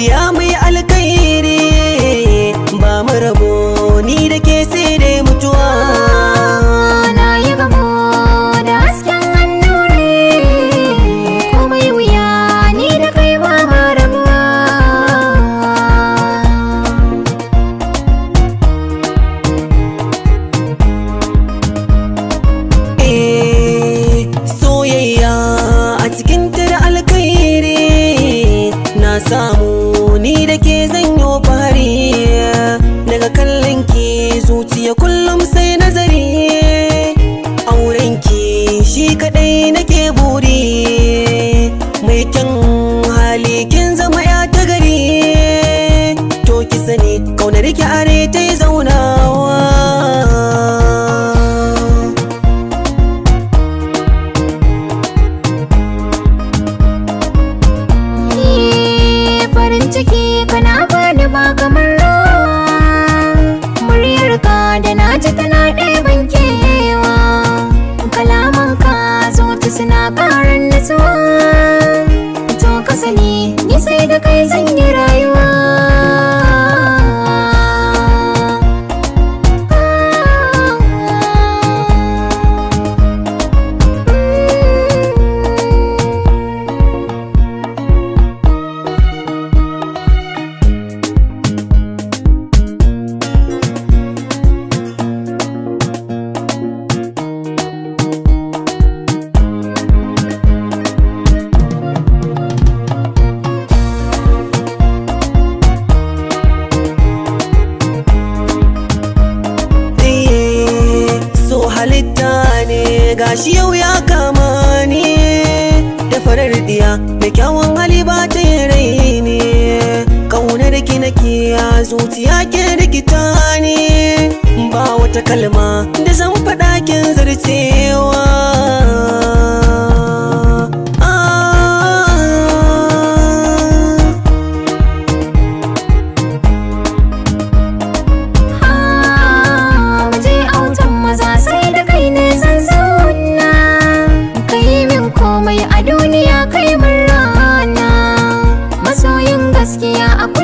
Y'all ki are ta yi zaunawa. Ni farin ciki kana bani ba kamar ruwa muryar ka da na ji tana ɗeban kewa. Kalaman ka zuci suna ƙarin nutsuwa. To ka sani ni sai da kai zan yi rayuwa. Gashi yau ya kama ni. Da farar diya da kyawun hali ba ta yi rai ne. Kaunar ki nake a zuciya ke rikita ne ba wata kalma da gaskiya akwai